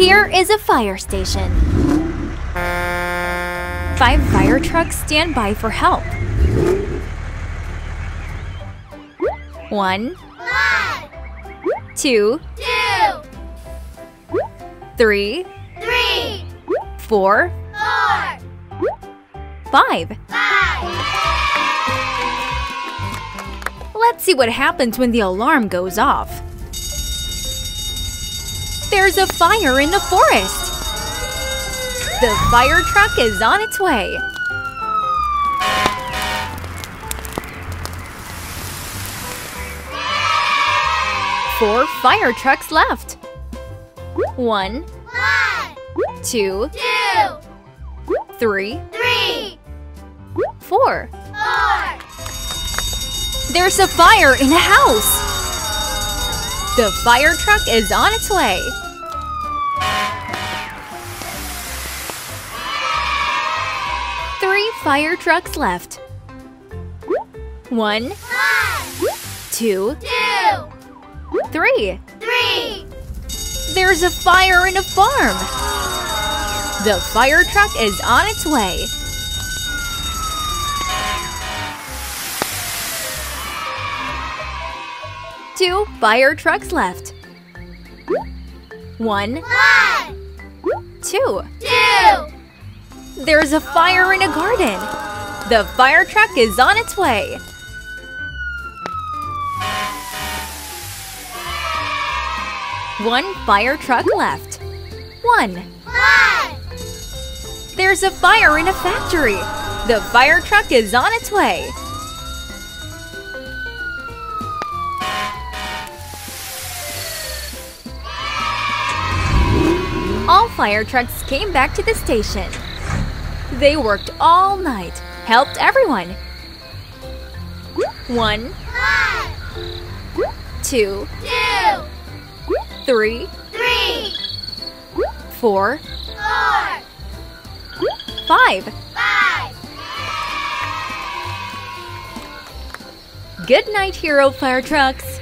Here is a fire station. Five fire trucks stand by for help. One, One, two, two, three, three, four, four, five. five. Let's see what happens when the alarm goes off. There's a fire in the forest. The fire truck is on its way. Four fire trucks left. One, One, two, two, three, three, four. four. There's a fire in a house. The fire truck is on its way. Three fire trucks left. One, two, two, three. three. There's a fire in a farm. The fire truck is on its way. Two fire trucks left. One, One, two. two. There's a fire in a garden. The fire truck is on its way. One fire truck left. One. One, There's a fire in a factory. The fire truck is on its way. Fire trucks came back to the station. They worked all night, helped everyone. One, two, two, three, three, four, four, five. five. Good night, hero fire trucks.